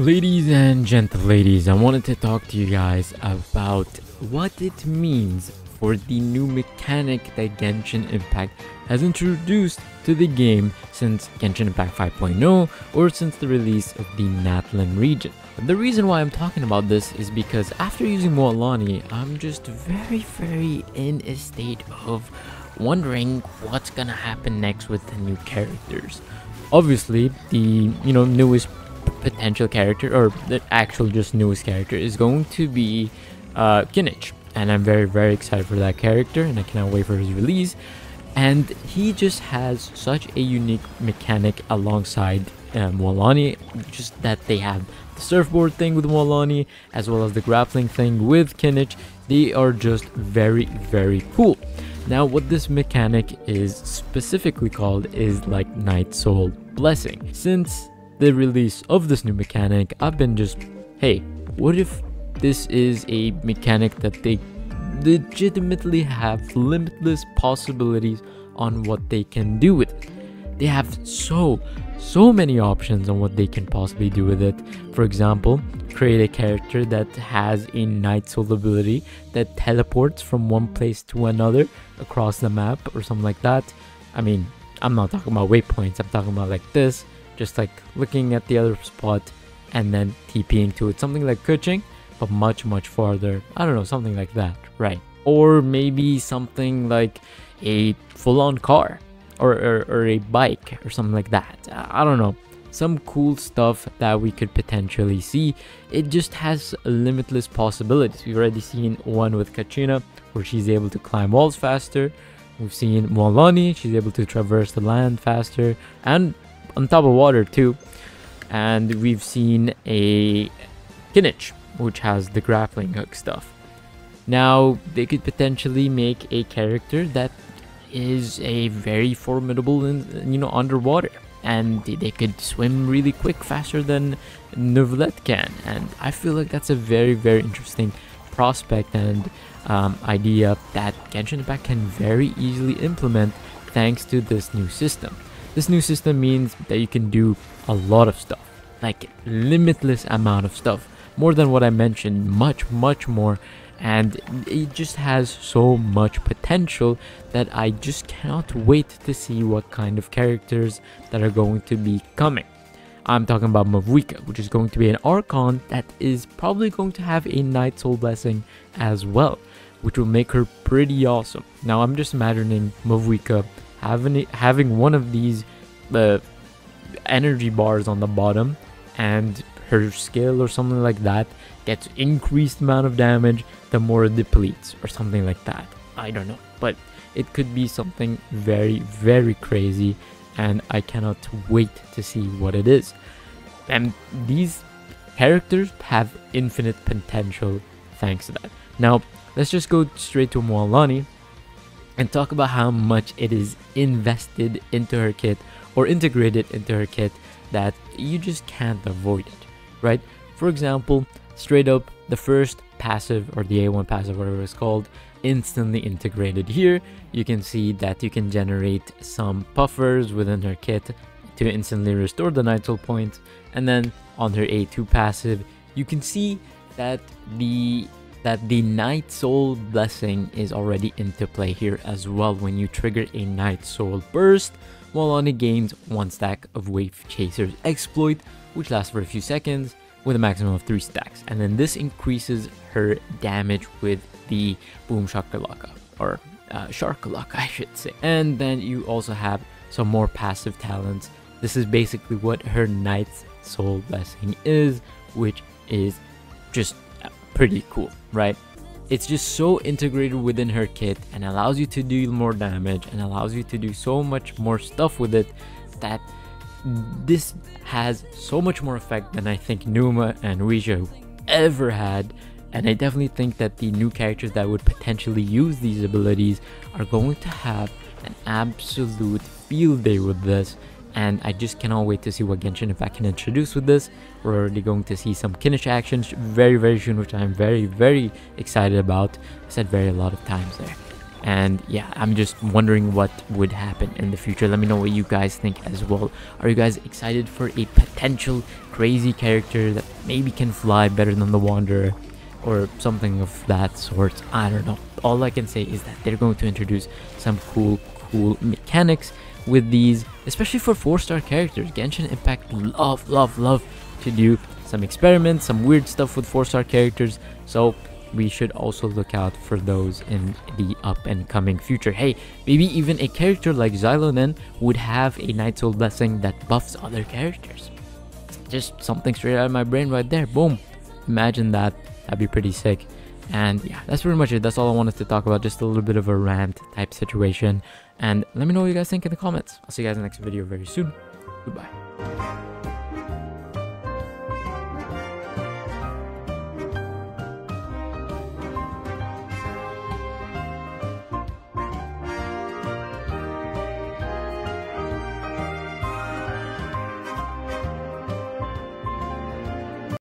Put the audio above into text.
Ladies and gentle ladies, I wanted to talk to you guys about what it means for the new mechanic that Genshin Impact has introduced to the game since Genshin Impact 5.0 or since the release of the Natlan region. The reason why I'm talking about this is because after using Mualani, I'm just very, very in a state of wondering what's gonna happen next with the new characters. Obviously, the you know newest potential character or the actual just newest character is going to be uh, Kinich, and I'm very very excited for that character, and I cannot wait for his release. And he just has such a unique mechanic alongside Mualani, just that they have the surfboard thing with Mualani as well as the grappling thing with Kinich. They are just very very cool. Now, what this mechanic is specifically called is like Night Soul Blessing. Since the release of this new mechanic, I've been just, hey, what if this is a mechanic that they legitimately have limitless possibilities on what they can do with it? They have so, so many options on what they can possibly do with it. For example, create a character that has a Night Soul ability that teleports from one place to another across the map or something like that. I mean, I'm not talking about waypoints, I'm talking about like this, just like looking at the other spot and then TPing to it. Something like Keqing, but much, much farther. I don't know, something like that, right? Or maybe something like a full on car or, or, or a bike or something like that. I don't know. Some cool stuff that we could potentially see. It just has limitless possibilities. We've already seen one with Kachina where she's able to climb walls faster. We've seen Mualani, she's able to traverse the land faster and on top of water too. And we've seen a Kinich, which has the grappling hook stuff. Now, they could potentially make a character that is a very formidable, in, you know, underwater. And they could swim really quick, faster than Neuvillette can. And I feel like that's a very, very interesting prospect and um, idea that Genshin Impact can very easily implement thanks to this new system. This new system means that you can do a lot of stuff, like limitless amount of stuff, more than what I mentioned, much, much more. And it just has so much potential that I just cannot wait to see what kind of characters that are going to be coming. I'm talking about Mavuika, which is going to be an Archon that is probably going to have a Night Soul Blessing as well, which will make her pretty awesome. Now, I'm just imagining Mavuika having having one of these uh, energy bars on the bottom and her skill or something like that gets increased amount of damage the more it depletes or something like that. I don't know but it could be something very very crazy and i cannot wait to see what it is. And these characters have infinite potential thanks to that. Now let's just go straight to Mualani and talk about how much it is invested into her kit or integrated into her kit that you just can't avoid it, right? For example, straight up, the first passive or the A1 passive, whatever it's called, instantly integrated here. You can see that you can generate some puffers within her kit to instantly restore the Night Soul points. And then on her A2 passive, you can see that the that the Night Soul Blessing is already into play here as well when you trigger a Night Soul Burst. Mualani gains one stack of Wave Chaser's exploit, which lasts for a few seconds with a maximum of 3 stacks. And then this increases her damage with the Boom Shakalaka, or uh, Sharkalaka I should say. And then you also have some more passive talents. This is basically what her Night's Soul Blessing is, which is just pretty cool, right? It's just so integrated within her kit and allows you to do more damage and allows you to do so much more stuff with it that this has so much more effect than I think Pneuma and Ousia ever had. And I definitely think that the new characters that would potentially use these abilities are going to have an absolute field day with this and I just cannot wait to see what Genshin Impact can introduce with this. We're already going to see some Kinich actions very very soon, which I'm very very excited about. I said very a lot of times there. and yeah i'm just wondering what would happen in the future let me know what you guys think as well are you guys excited for a potential crazy character that maybe can fly better than the wanderer or something of that sort i don't know all i can say is that they're going to introduce some cool cool mechanics with these especially for four star characters genshin impact love love love to do some experiments some weird stuff with four star characters so we should also look out for those in the up and coming future. Hey, maybe even a character like Xilonen would have a Night Soul Blessing that buffs other characters. Just something straight out of my brain right there. Boom. Imagine that. That'd be pretty sick. And yeah, that's pretty much it. That's all I wanted to talk about. Just a little bit of a rant type situation. And let me know what you guys think in the comments. I'll see you guys in the next video very soon. Goodbye.